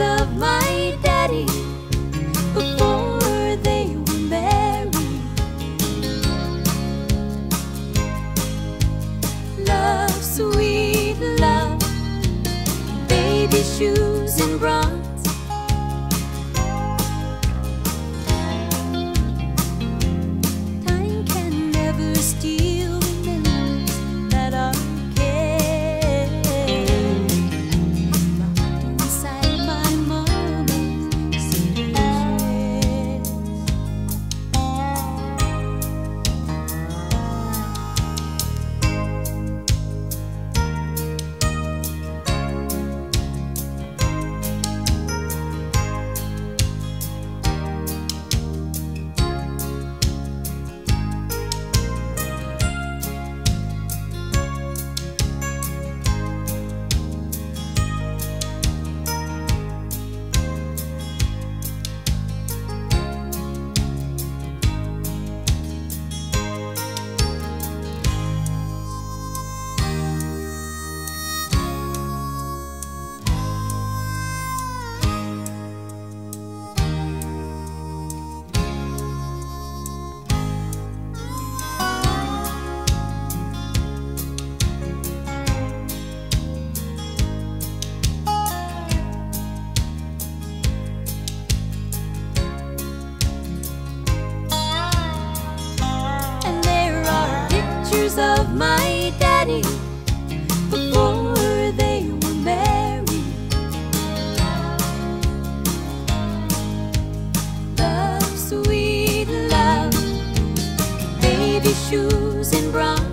of my daddy pictures of my daddy before they were married. Love, sweet love, baby shoes in bronze.